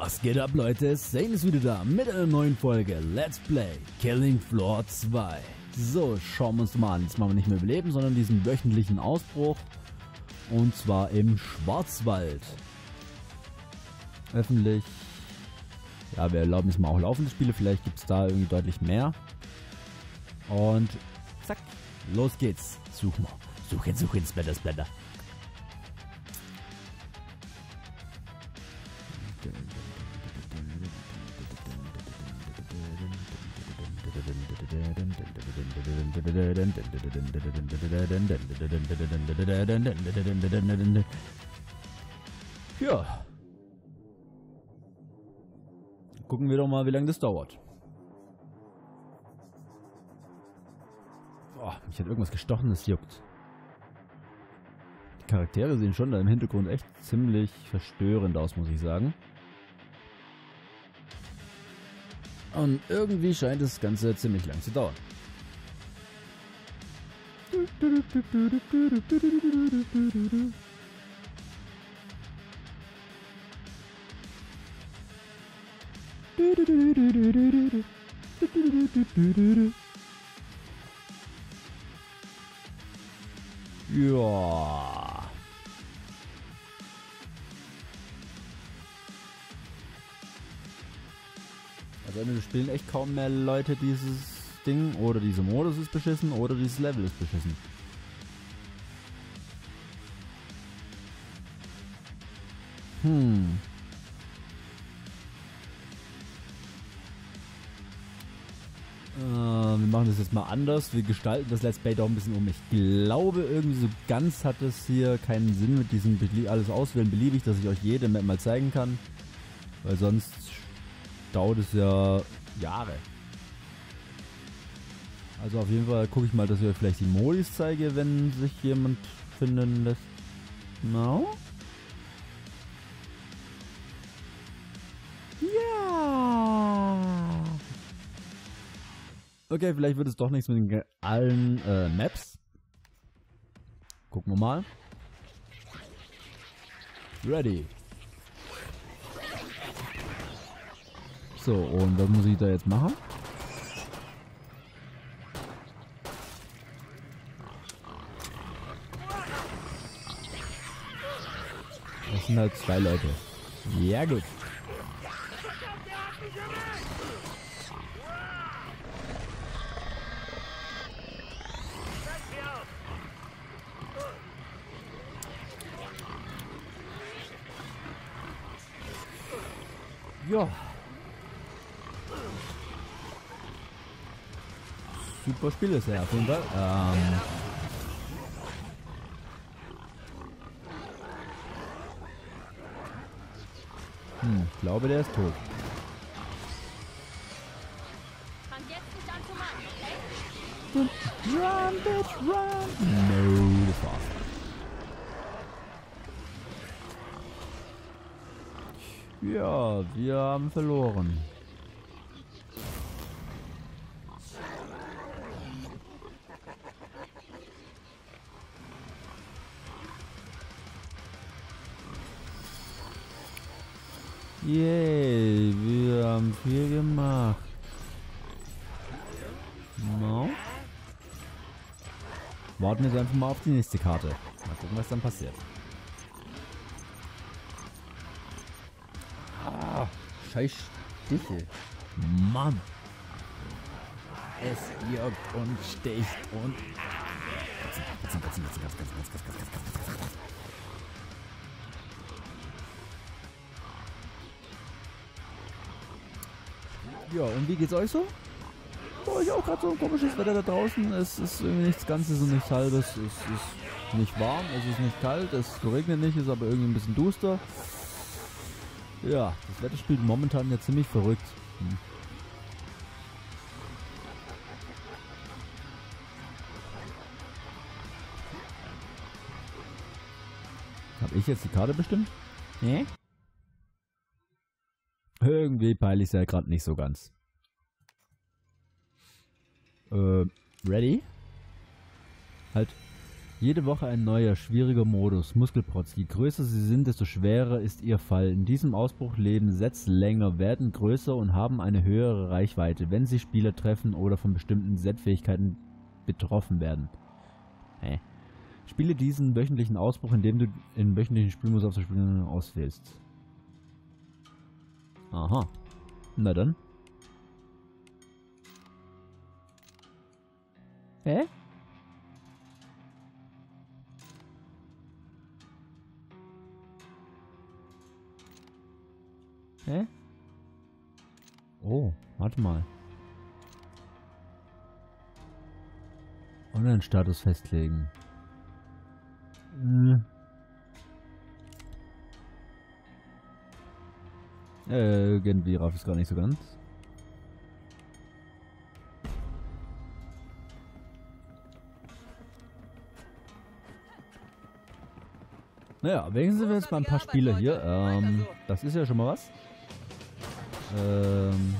Was geht ab, Leute? Zane ist wieder da mit einer neuen Folge Let's Play Killing Floor 2. So, schauen wir uns mal an. Jetzt machen wir nicht mehr überleben, sondern diesen wöchentlichen Ausbruch. Und zwar im Schwarzwald. Öffentlich. Ja, wir erlauben jetzt mal auch laufende Spiele. Vielleicht gibt es da irgendwie deutlich mehr. Und zack, los geht's. Suchen wir. Suchen, suchen, Splatter, Splatter. Ja. Gucken wir doch mal, wie lange das dauert. Boah, mich hat irgendwas gestochen, das juckt. Die Charaktere sehen schon da im Hintergrund echt ziemlich verstörend aus, muss ich sagen. Und irgendwie scheint das Ganze ziemlich lang zu dauern. Ja. Also entweder spielen echt kaum mehr Leute dieses Ding oder dieser Modus ist beschissen oder dieses Level ist beschissen. Hm. Äh, wir machen das jetzt mal anders. Wir gestalten das Let's Play doch ein bisschen um. Ich glaube, irgendwie so ganz hat es hier keinen Sinn mit diesem Belie alles auswählen beliebig, dass ich euch jede Map mal zeigen kann. Weil sonst dauert es ja Jahre. Also auf jeden Fall gucke ich mal, dass ich euch vielleicht die Modis zeige, wenn sich jemand finden lässt. No? Ja. Okay, vielleicht wird es doch nichts mit den allen äh, Maps. Gucken wir mal. Ready. So, und was muss ich da jetzt machen? Sind halt zwei Leute. Ja, gut. Ja. Super Spiel er auf jeden Fall. Ähm hm, ich glaube, der ist tot. Run, bitch, run! No, das war's. Ja, wir haben verloren. Yay, wir haben viel gemacht. No. Warten wir einfach mal auf die nächste Karte. Mal gucken, was dann passiert. Ah, scheiß Stiche. Mann. Es juckt und sticht und... Ja, und wie geht's euch so? Bei euch auch gerade so ein komisches Wetter da draußen. Es ist irgendwie nichts Ganzes und nichts Halbes. Es ist nicht warm, es ist nicht kalt, es regnet nicht, ist aber irgendwie ein bisschen duster. Ja, das Wetter spielt momentan ja ziemlich verrückt. Hm. Hab ich jetzt die Karte bestimmt? Nee? Irgendwie peile ich es ja gerade nicht so ganz. Äh, ready? Halt. Jede Woche ein neuer, schwieriger Modus. Muskelprotz. Je größer sie sind, desto schwerer ist ihr Fall. In diesem Ausbruch leben Sets länger, werden größer und haben eine höhere Reichweite, wenn sie Spieler treffen oder von bestimmten Set-Fähigkeiten betroffen werden. Hä? Spiele diesen wöchentlichen Ausbruch, indem du in wöchentlichen Spielmodus auf der Spielung auswählst. Aha. Na dann. Hä? Hä? Oh, warte mal. Online-Status festlegen. Hm. Äh, irgendwie raff ich es gar nicht so ganz. Naja, wenigstens sind wir jetzt mal ein paar Spieler hier. Ähm, das ist ja schon mal was. Ähm.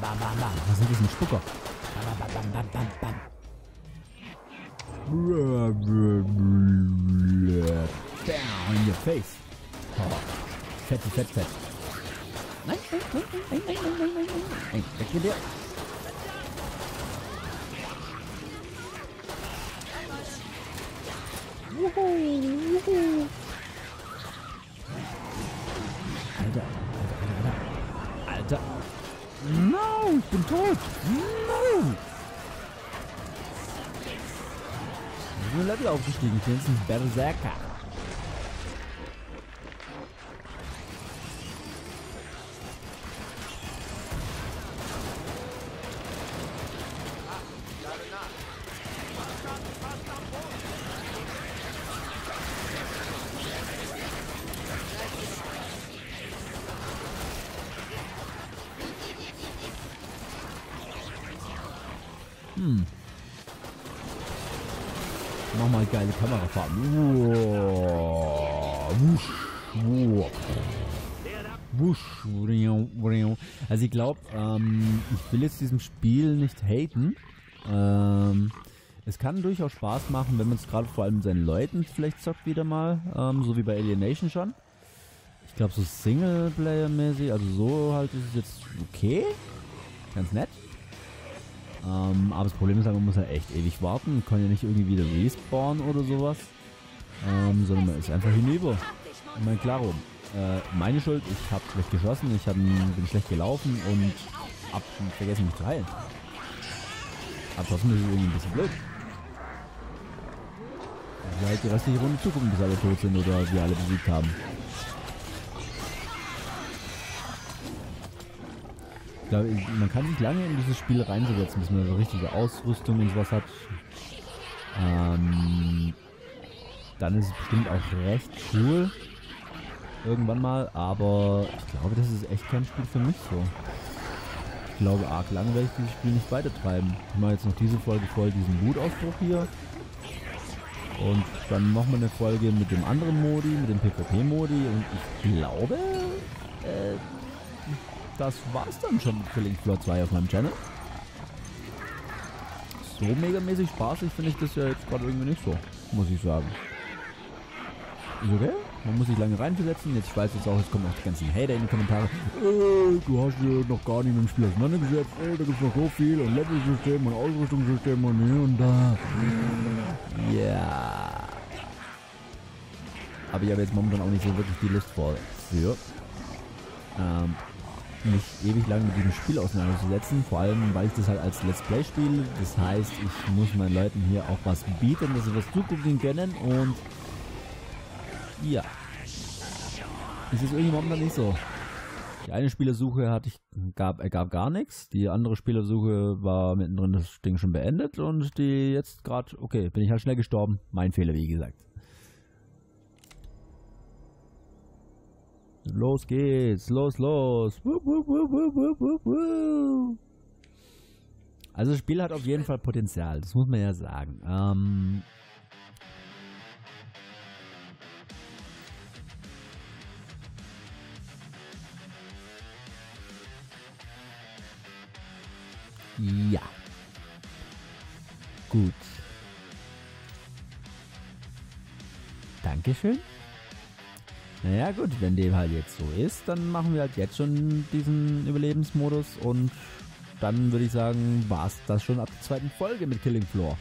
Bam, bam, bam. Was ist das, ein Spucker? Bam, bam, bam, bam, bam, bam. Down in your face. Oh, fett, fett, fett. Nein, nein, nein, nein, nein, nein, nein, nein, nein. Weg mit dir. Wuhu, wuhu. Ich bin tot. No. Ich bin Level aufgestiegen. Ich bin jetzt ein Berserker. Nochmal geile Kamerafahrten. Uah, Wusch. Wusch. Also ich glaube, ähm, ich will jetzt diesem Spiel nicht haten. Ähm, es kann durchaus Spaß machen, wenn man es gerade vor allem seinen Leuten vielleicht zockt wieder mal. Ähm, so wie bei Alienation schon. Ich glaube so Singleplayer-mäßig, also so halt ist es jetzt okay. Ganz nett. Ähm, aber das Problem ist halt, man muss halt echt ewig warten. Kann ja nicht irgendwie wieder respawnen oder sowas. Ähm, sondern man ist einfach hinüber. Ich meine, klar, äh, meine Schuld, ich habe schlecht geschossen, ich hab, bin schlecht gelaufen und hab vergessen mich zu heilen. Aber trotzdem ist es irgendwie ein bisschen blöd. Ich halt die restliche Runde zugucken, bis alle tot sind oder wir alle besiegt haben. Glaube, man kann sich lange in dieses Spiel reinsetzen, bis man so richtige Ausrüstung und sowas hat. Ähm, dann ist es bestimmt auch recht cool. Irgendwann mal, aber ich glaube, das ist echt kein Spiel für mich so. Ich glaube, arg lang werde ich dieses Spiel nicht weitertreiben. Ich mache jetzt noch diese Folge voll diesen Wutausbruch hier. Und dann machen wir eine Folge mit dem anderen Modi, mit dem PvP-Modi. Und ich glaube, äh, das war's dann schon mit Killing Floor 2 auf meinem Channel. So megamäßig spaßig finde ich das ja jetzt gerade irgendwie nicht so, muss ich sagen. Ist okay? Man muss sich lange reinversetzen. Jetzt ich weiß jetzt auch, jetzt kommen auch die ganzen Hater in die Kommentare. Äh, du hast dich noch gar nicht mit dem Spiel auseinandergesetzt. Äh, da gibt es noch so viel und Level-System und Ausrüstungssystem und hier und da. Ja. Aber ich habe jetzt momentan auch nicht so wirklich die Lust vor für. Ähm, mich ewig lang mit diesem Spiel auseinanderzusetzen, vor allem weil ich das halt als Let's Play spiele. Das heißt, ich muss meinen Leuten hier auch was bieten, dass sie was zugucken können und ja. Es ist irgendwie momentan nicht so. Die eine Spielersuche hatte ich, gab, ergab gar nichts. Die andere Spielersuche war mittendrin das Ding schon beendet und die jetzt gerade, okay, bin ich halt schnell gestorben. Mein Fehler, wie gesagt. Los geht's, los, los. Also das Spiel hat auf jeden Fall Potenzial, das muss man ja sagen. Ähm, ja. Gut. Dankeschön. Naja gut, wenn dem halt jetzt so ist, dann machen wir halt jetzt schon diesen Überlebensmodus und dann würde ich sagen, war es das schon ab der zweiten Folge mit Killing Floor.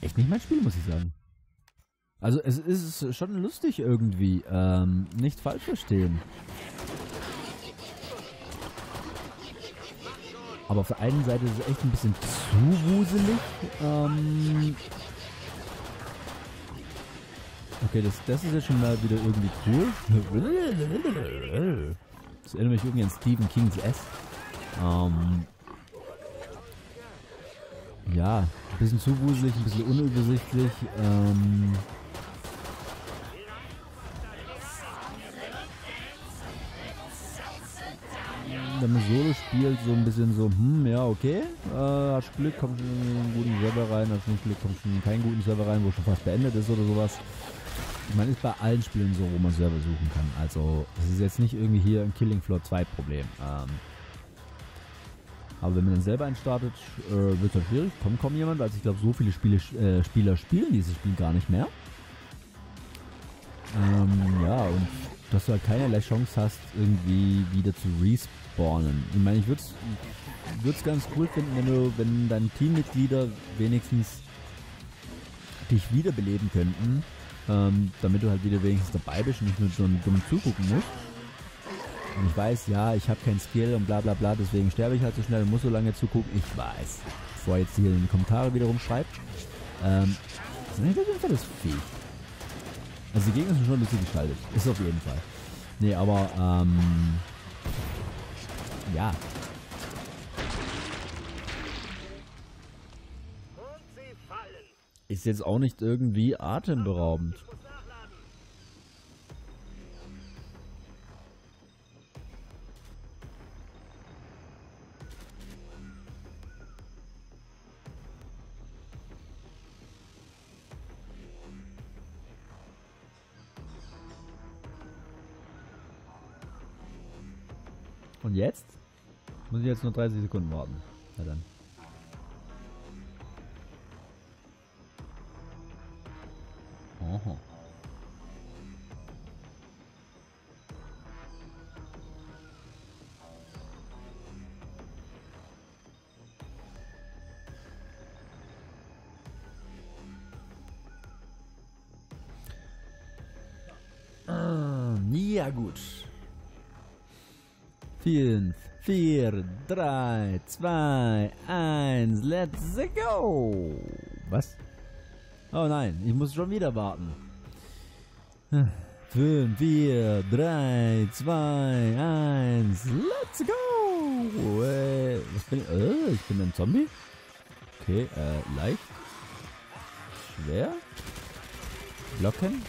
Echt nicht mein Spiel, muss ich sagen. Also es ist schon lustig irgendwie, ähm, nicht falsch verstehen. Aber auf der einen Seite ist es echt ein bisschen zu wuselig. Ähm, Okay, das, das ist jetzt schon mal wieder irgendwie cool. Das erinnert mich irgendwie an Stephen Kings S. Ähm, ja, ein bisschen zu wuselig, ein bisschen unübersichtlich. Ähm, wenn man Solo spielt, so ein bisschen so, hm, ja, okay, äh, hast Glück, kommst in einen guten Server rein, hast nicht Glück, kommst in keinen guten Server rein, wo schon fast beendet ist oder sowas. Ich meine, ist bei allen Spielen so, wo man Server suchen kann. Also, das ist jetzt nicht irgendwie hier ein Killing Floor 2 Problem. Ähm, aber wenn man dann selber einstartet, äh, wird es halt schwierig. Kommt kaum jemand, also ich glaube, so viele Spiele, äh, Spieler spielen dieses Spiel gar nicht mehr. Ähm, ja, und dass du halt keinerlei Chance hast, irgendwie wieder zu respawnen. Ich meine, ich würde es ganz cool finden, wenn du, wenn deine Teammitglieder wenigstens dich wiederbeleben könnten ähm, damit du halt wieder wenigstens dabei bist und nicht nur so dumm zugucken musst. Und ich weiß, ja, ich habe keinen Skill und bla bla bla, deswegen sterbe ich halt so schnell und muss so lange zugucken. Ich weiß. Bevor jetzt hier in die Kommentare wiederum schreibt. Ähm, sind auf jeden Fall das Vieh. Also die Gegner sind schon lustig geschaltet. Ist auf jeden Fall. Nee, aber, ähm, ja, Ist jetzt auch nicht irgendwie atemberaubend. Und jetzt? Muss ich jetzt nur 30 Sekunden warten. Na dann. Ah, ja gut. Fünf, vier, drei, zwei, eins, let's go! Was? Oh nein, ich muss schon wieder warten. 5, 4, 3, 2, 1, let's go! Äh, was bin ich? Äh, ich bin ein Zombie? Okay, äh, leicht. Schwer. Blocken.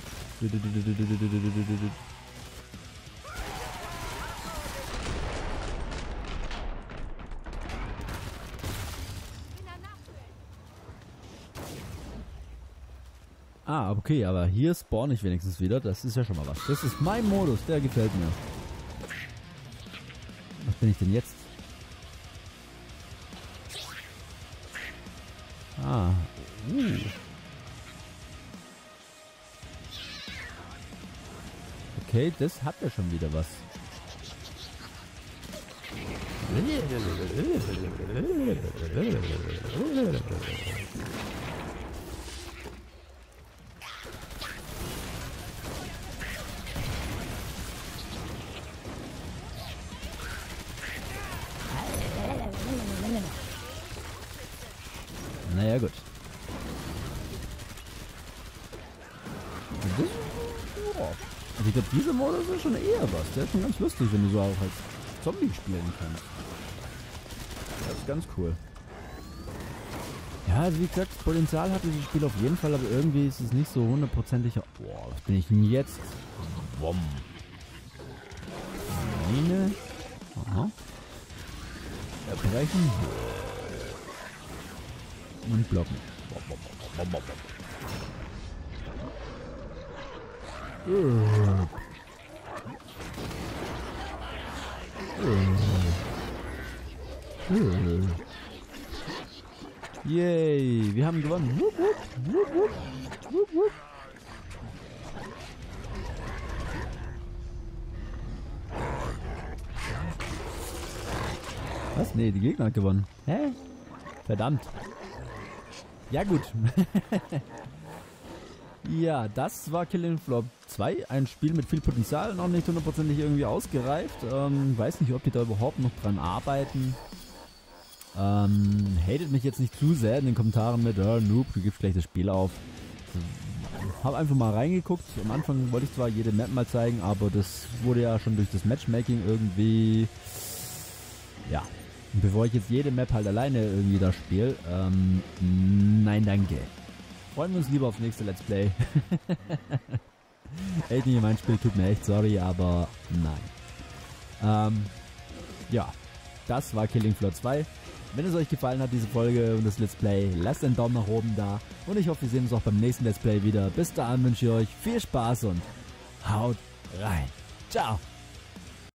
Ah, okay, aber hier spawn ich wenigstens wieder. Das ist ja schon mal was. Das ist mein Modus, der gefällt mir. Was bin ich denn jetzt? Ah. Uh. Okay, das hat ja schon wieder was. Naja, gut. Also ich glaube, dieser Modus ist schon eher was. Der ist schon ganz lustig, wenn du so auch als Zombie spielen kannst. Das ist ganz cool. Ja, also wie gesagt, Potenzial hat dieses Spiel auf jeden Fall, aber irgendwie ist es nicht so hundertprozentig... Boah, was bin ich denn jetzt? Wumm. Mine. Aha. Erbrechen. Und blocken. Yay, wir haben gewonnen. Wupp, wupp, wupp, wupp, wupp. Was? Nee, die Gegner hat gewonnen. Hä? Verdammt. Ja gut. ja, das war Killing Floor 2. Ein Spiel mit viel Potenzial, noch nicht hundertprozentig irgendwie ausgereift. Ähm, weiß nicht, ob die da überhaupt noch dran arbeiten. Ähm, hatet mich jetzt nicht zu sehr in den Kommentaren mit, oh, Noob, du gibst gleich das Spiel auf. Hab einfach mal reingeguckt. Am Anfang wollte ich zwar jede Map mal zeigen, aber das wurde ja schon durch das Matchmaking irgendwie... Ja. Bevor ich jetzt jede Map halt alleine irgendwie da spiele, ähm, nein danke. Freuen wir uns lieber aufs nächste Let's Play. echt nicht mein Spiel, tut mir echt sorry, aber nein. Ähm, ja, das war Killing Floor 2. Wenn es euch gefallen hat, diese Folge und das Let's Play, lasst einen Daumen nach oben da. Und ich hoffe, wir sehen uns auch beim nächsten Let's Play wieder. Bis dahin wünsche ich euch viel Spaß und haut rein. Ciao.